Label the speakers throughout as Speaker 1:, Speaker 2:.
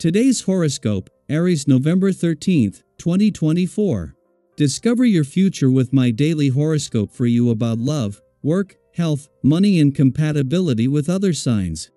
Speaker 1: Today's horoscope, Aries November 13th, 2024. Discover your future with my daily horoscope for you about love, work, health, money, and compatibility with other signs.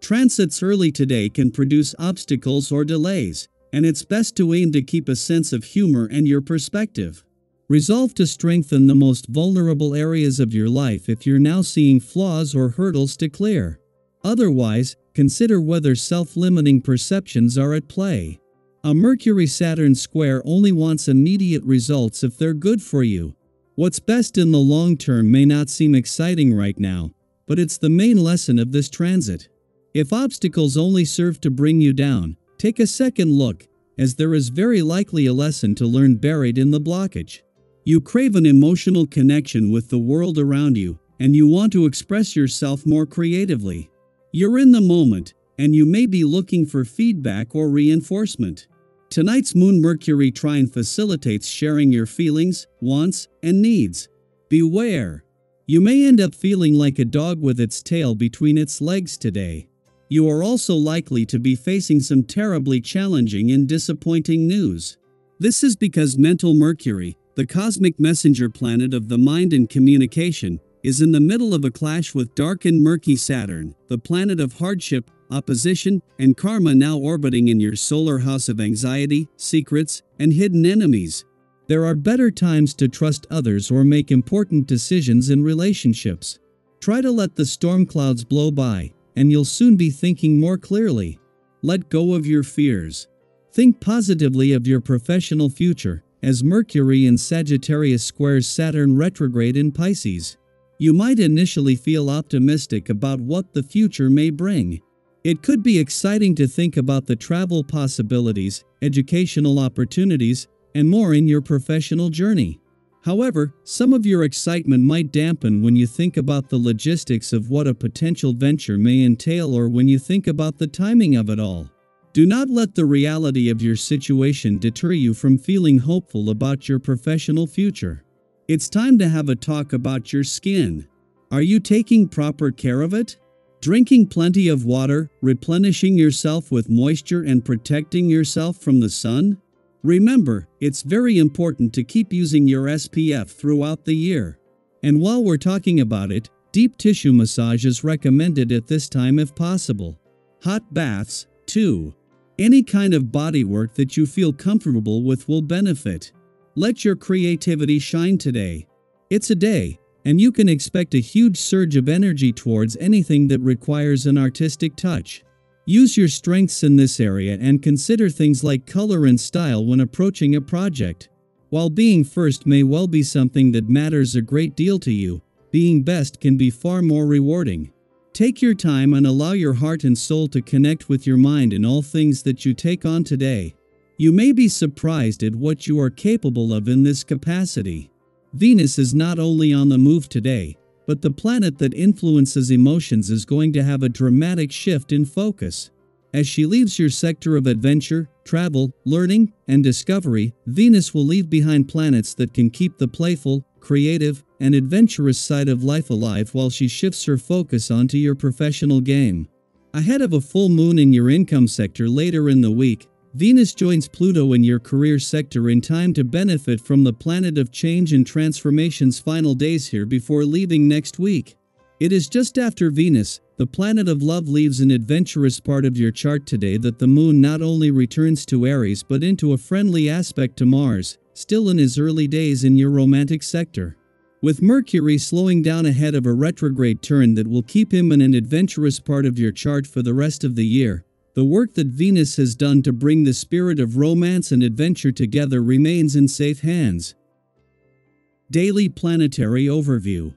Speaker 1: Transits early today can produce obstacles or delays, and it's best to aim to keep a sense of humor and your perspective. Resolve to strengthen the most vulnerable areas of your life if you're now seeing flaws or hurdles to clear. Otherwise, consider whether self limiting perceptions are at play. A Mercury Saturn square only wants immediate results if they're good for you. What's best in the long term may not seem exciting right now, but it's the main lesson of this transit. If obstacles only serve to bring you down, take a second look, as there is very likely a lesson to learn buried in the blockage. You crave an emotional connection with the world around you, and you want to express yourself more creatively. You're in the moment, and you may be looking for feedback or reinforcement. Tonight's Moon Mercury trine facilitates sharing your feelings, wants, and needs. Beware! You may end up feeling like a dog with its tail between its legs today. You are also likely to be facing some terribly challenging and disappointing news. This is because mental Mercury, the cosmic messenger planet of the mind and communication, is in the middle of a clash with dark and murky Saturn, the planet of hardship, opposition, and karma now orbiting in your solar house of anxiety, secrets, and hidden enemies. There are better times to trust others or make important decisions in relationships. Try to let the storm clouds blow by, and you'll soon be thinking more clearly. Let go of your fears. Think positively of your professional future, as Mercury in Sagittarius squares Saturn retrograde in Pisces. You might initially feel optimistic about what the future may bring. It could be exciting to think about the travel possibilities, educational opportunities, and more in your professional journey. However, some of your excitement might dampen when you think about the logistics of what a potential venture may entail or when you think about the timing of it all. Do not let the reality of your situation deter you from feeling hopeful about your professional future. It's time to have a talk about your skin. Are you taking proper care of it? Drinking plenty of water, replenishing yourself with moisture, and protecting yourself from the sun? Remember, it's very important to keep using your SPF throughout the year. And while we're talking about it, deep tissue massage is recommended at this time if possible. Hot baths, too. Any kind of bodywork that you feel comfortable with will benefit. Let your creativity shine today. It's a day, and you can expect a huge surge of energy towards anything that requires an artistic touch. Use your strengths in this area and consider things like color and style when approaching a project. While being first may well be something that matters a great deal to you, being best can be far more rewarding. Take your time and allow your heart and soul to connect with your mind in all things that you take on today. You may be surprised at what you are capable of in this capacity. Venus is not only on the move today, but the planet that influences emotions is going to have a dramatic shift in focus. As she leaves your sector of adventure, travel, learning, and discovery, Venus will leave behind planets that can keep the playful, creative, and adventurous side of life alive while she shifts her focus onto your professional game. Ahead of a full moon in your income sector later in the week, Venus joins Pluto in your career sector in time to benefit from the planet of change and transformation's final days here before leaving next week. It is just after Venus, the planet of love leaves an adventurous part of your chart today that the moon not only returns to Aries but into a friendly aspect to Mars, still in his early days in your romantic sector. With Mercury slowing down ahead of a retrograde turn that will keep him in an adventurous part of your chart for the rest of the year, the work that Venus has done to bring the spirit of romance and adventure together remains in safe hands. Daily Planetary Overview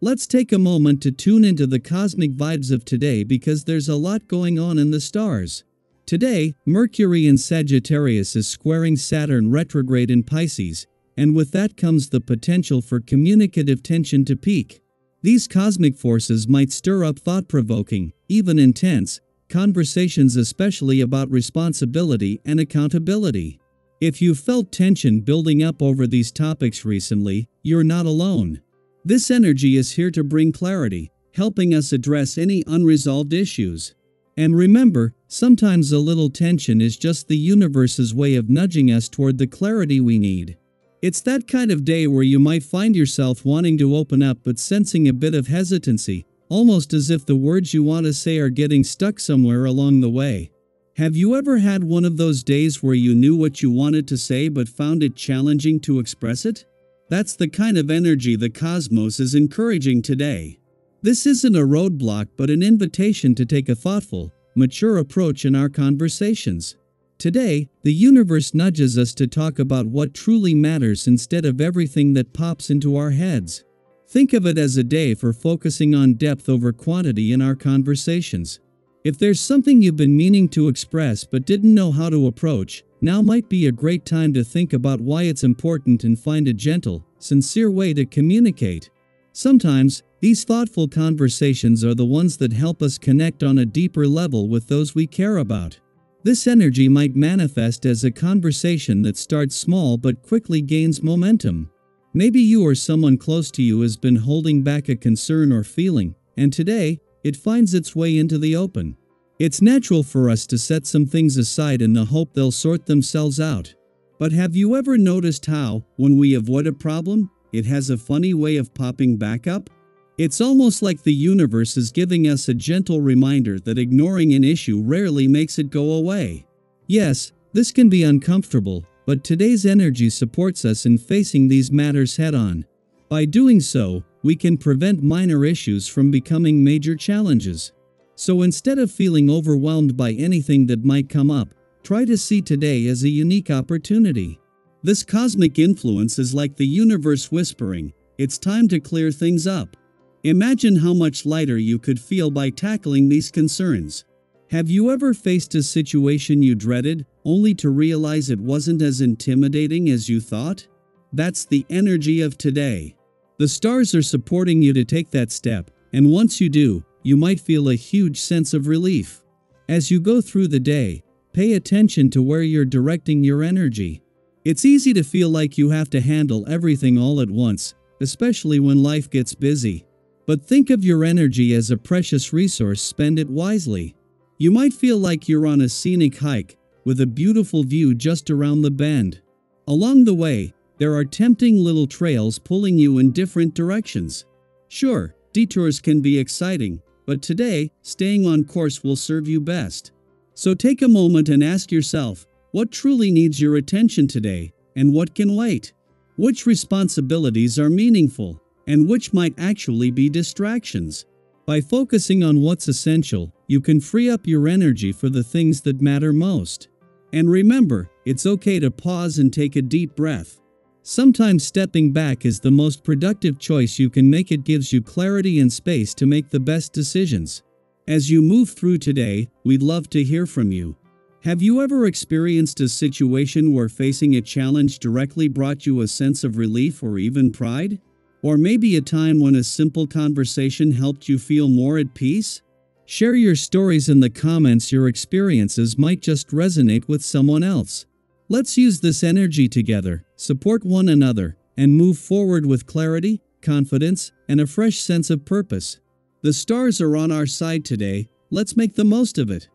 Speaker 1: Let's take a moment to tune into the cosmic vibes of today because there's a lot going on in the stars. Today, Mercury in Sagittarius is squaring Saturn retrograde in Pisces, and with that comes the potential for communicative tension to peak. These cosmic forces might stir up thought provoking, even intense, conversations especially about responsibility and accountability. If you felt tension building up over these topics recently, you're not alone. This energy is here to bring clarity, helping us address any unresolved issues. And remember, Sometimes a little tension is just the universe's way of nudging us toward the clarity we need. It's that kind of day where you might find yourself wanting to open up but sensing a bit of hesitancy, almost as if the words you want to say are getting stuck somewhere along the way. Have you ever had one of those days where you knew what you wanted to say but found it challenging to express it? That's the kind of energy the cosmos is encouraging today. This isn't a roadblock but an invitation to take a thoughtful, mature approach in our conversations. Today, the universe nudges us to talk about what truly matters instead of everything that pops into our heads. Think of it as a day for focusing on depth over quantity in our conversations. If there's something you've been meaning to express but didn't know how to approach, now might be a great time to think about why it's important and find a gentle, sincere way to communicate. Sometimes, these thoughtful conversations are the ones that help us connect on a deeper level with those we care about. This energy might manifest as a conversation that starts small but quickly gains momentum. Maybe you or someone close to you has been holding back a concern or feeling, and today, it finds its way into the open. It's natural for us to set some things aside in the hope they'll sort themselves out. But have you ever noticed how, when we avoid a problem, it has a funny way of popping back up? It's almost like the universe is giving us a gentle reminder that ignoring an issue rarely makes it go away. Yes, this can be uncomfortable, but today's energy supports us in facing these matters head on. By doing so, we can prevent minor issues from becoming major challenges. So instead of feeling overwhelmed by anything that might come up, try to see today as a unique opportunity. This cosmic influence is like the universe whispering, it's time to clear things up. Imagine how much lighter you could feel by tackling these concerns. Have you ever faced a situation you dreaded, only to realize it wasn't as intimidating as you thought? That's the energy of today. The stars are supporting you to take that step, and once you do, you might feel a huge sense of relief. As you go through the day, pay attention to where you're directing your energy. It's easy to feel like you have to handle everything all at once, especially when life gets busy. But think of your energy as a precious resource, spend it wisely. You might feel like you're on a scenic hike, with a beautiful view just around the bend. Along the way, there are tempting little trails pulling you in different directions. Sure, detours can be exciting, but today, staying on course will serve you best. So take a moment and ask yourself what truly needs your attention today, and what can wait? Which responsibilities are meaningful? and which might actually be distractions. By focusing on what's essential, you can free up your energy for the things that matter most. And remember, it's okay to pause and take a deep breath. Sometimes stepping back is the most productive choice you can make, it gives you clarity and space to make the best decisions. As you move through today, we'd love to hear from you. Have you ever experienced a situation where facing a challenge directly brought you a sense of relief or even pride? Or maybe a time when a simple conversation helped you feel more at peace? Share your stories in the comments, your experiences might just resonate with someone else. Let's use this energy together, support one another, and move forward with clarity, confidence, and a fresh sense of purpose. The stars are on our side today, let's make the most of it.